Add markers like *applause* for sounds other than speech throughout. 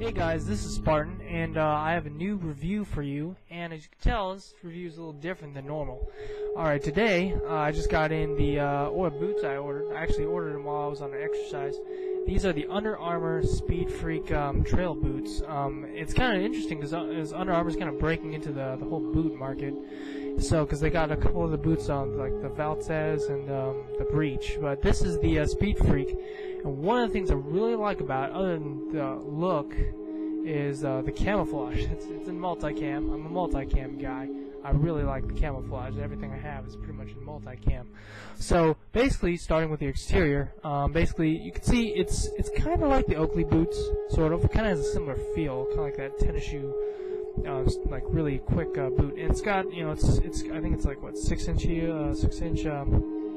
Hey guys, this is Spartan, and uh, I have a new review for you. And as you can tell, this review is a little different than normal. Alright, today uh, I just got in the uh, or boots I ordered. I actually ordered them while I was on an exercise. These are the Under Armour SpeedFreek um, trail boots. Um, it's kind of interesting because uh, Under Armour is kind of breaking into the the whole boot market. So, because they got a couple of the boots on, like the Valsetz and um, the Breach, but this is the uh, SpeedFreek. And one of the things I really like about it, other than the look, is uh, the camouflage. *laughs* It's, it's in multicam. I'm a multicam guy. I really like the camouflage. Everything I have is pretty much in multicam. So basically, starting with the exterior, um, basically you can see it's it's kind of like the Oakley boots, sort of. Kind of has a similar feel, kind of like that tennis shoe, uh, like really quick uh, boot. And it's got you know it's it's I think it's like what six inch uh, six inch. Um,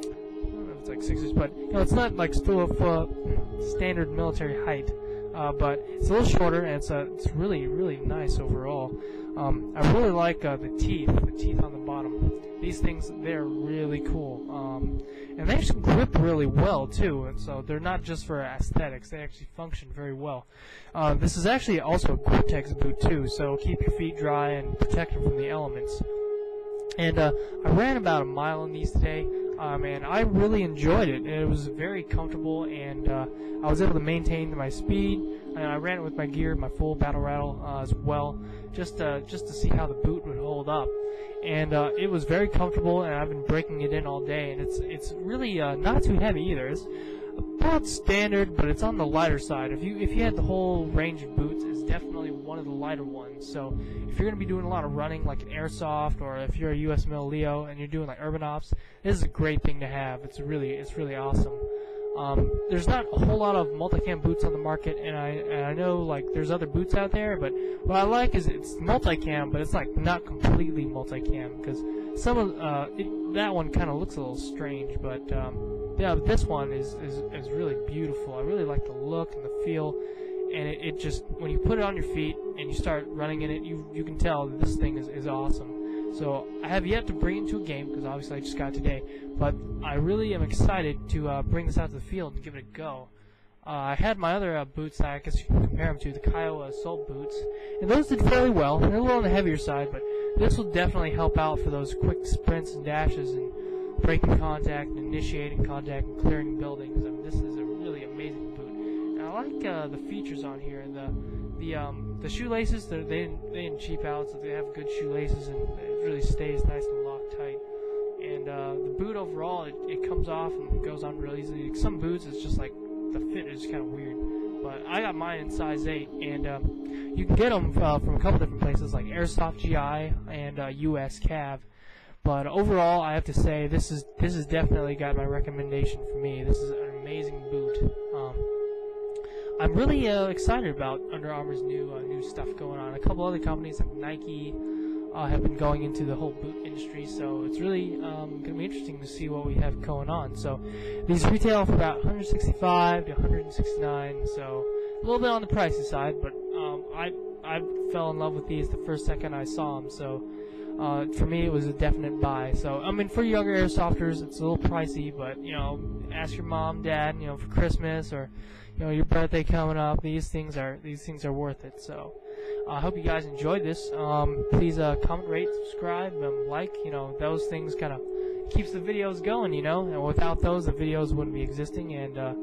it's like six inches, but you know it's not like still a standard military height. Uh, but it's a little shorter and it's it's really really nice overall. Um, I really like uh, the teeth, the teeth on the bottom. These things they're really cool, um, and they actually grip really well too. And so they're not just for aesthetics; they actually function very well. Uh, this is actually also a Gore-Tex boot too, so keep your feet dry and protect them from the elements. And uh, I ran about a mile in these today um, and I really enjoyed it. It was very comfortable, and uh, I was able to maintain my speed. And I ran it with my gear, my full battle rattle uh, as well, just uh, just to see how the boot would hold up. And uh, it was very comfortable, and I've been breaking it in all day. And it's it's really uh, not too heavy either. It's about standard, but it's on the lighter side. If you if you had the whole range of boots, it's definitely one of the lighter ones. So if you're going to be doing a lot of running, like an airsoft, or if you're a US Mil Leo and you're doing like urban ops, this is a great thing to have. It's really it's really awesome. Um, there's not a whole lot of multicam boots on the market, and I and I know like there's other boots out there, but what I like is it's multicam, but it's like not completely multicam because some of uh, it, that one kind of looks a little strange, but um, yeah, this one is, is is really beautiful. I really like the look and the feel, and it, it just when you put it on your feet and you start running in it, you you can tell this thing is, is awesome. So I have yet to bring it to a game because obviously I just got today, but I really am excited to uh, bring this out to the field and give it a go. Uh, I had my other uh, boots I guess you can compare them to, the Kiowa Assault boots, and those did fairly well. They're a little on the heavier side, but this will definitely help out for those quick sprints and dashes and breaking contact and initiating contact and clearing buildings. I mean, this is a really amazing boot. And I like uh, the features on here. The the um, the shoelaces, they didn't, they didn't cheap out, so they have good shoelaces and it really stays nice and locked tight. And uh, the boot overall, it, it comes off and goes on real easily. Some boots, it's just like the fit is kind of weird. But I got mine in size 8, and um, you can get them uh, from a couple different places like Airsoft GI and uh, US Cav. But overall, I have to say this is this has definitely got my recommendation for me. This is an amazing boot. Um, I'm really uh, excited about Under Armour's new uh, new stuff going on. A couple other companies like Nike uh, have been going into the whole boot industry, so it's really um, going to be interesting to see what we have going on. So these retail for about 165 to 169, so a little bit on the pricey side, but um, I I fell in love with these the first second I saw them. So uh, for me, it was a definite buy. So I mean, for younger airsofters, it's a little pricey, but you know, ask your mom, dad, you know, for Christmas or you know your birthday coming up. These things are these things are worth it. So I uh, hope you guys enjoyed this. Um, please uh, comment, rate, subscribe, um, like. You know those things kind of keeps the videos going. You know, and without those, the videos wouldn't be existing. And uh,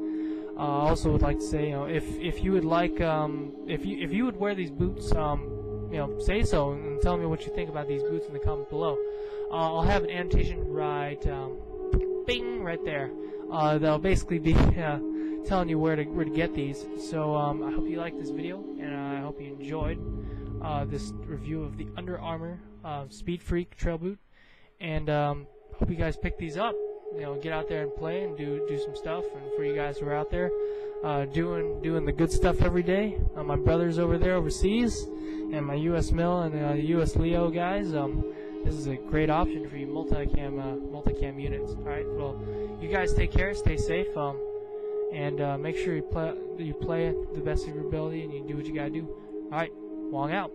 I also would like to say, you know, if if you would like, um, if you if you would wear these boots, um, you know, say so and tell me what you think about these boots in the comment below. Uh, I'll have an annotation right, um, bing, right there. Uh, that'll basically be *laughs* uh, telling you where to where to get these. So um, I hope you liked this video, and I hope you enjoyed uh, this review of the Under Armour uh, SpeedFreek Trail Boot. And um, hope you guys pick these up. You know, get out there and play and do do some stuff. And for you guys who are out there uh, doing doing the good stuff every day, uh, my brothers over there overseas, and my U.S. Mil and uh, U.S. Leo guys. Um, this is a great option for you multicam uh, multicam units. All right, well, you guys take care, stay safe. Um, and uh, make sure you play you play the best of your ability and you do what you gotta do. All right, Wong out.